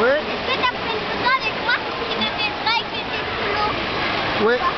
Oui. Est-ce que avec moi et.